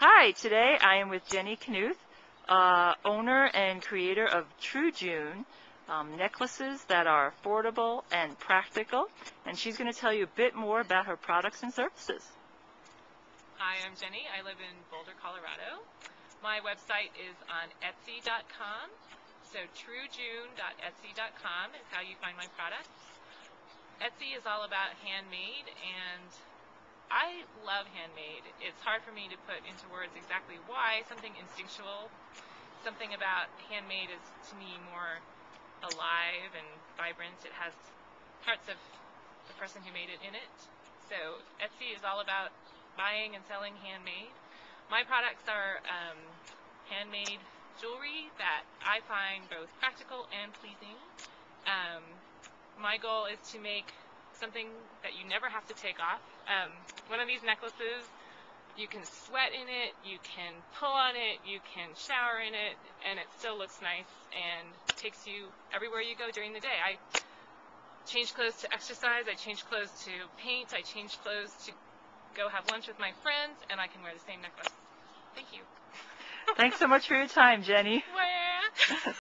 Hi, today I am with Jenny Knuth, uh, owner and creator of True June, um, necklaces that are affordable and practical, and she's going to tell you a bit more about her products and services. Hi, I'm Jenny. I live in Boulder, Colorado. My website is on Etsy.com. So truejune.etsy.com is how you find my products. Etsy is all about handmade, and I love handmade. It's hard for me to put into words exactly why. Something instinctual, something about handmade is to me more alive and vibrant. It has parts of the person who made it in it. So Etsy is all about buying and selling handmade. My products are um, handmade jewelry that I find both practical and pleasing. Um, my goal is to make something that you never have to take off. Um, one of these necklaces, you can sweat in it, you can pull on it, you can shower in it, and it still looks nice and takes you everywhere you go during the day. I change clothes to exercise, I change clothes to paint, I change clothes to go have lunch with my friends, and I can wear the same necklace. Thank you. Thanks so much for your time, Jenny. Where?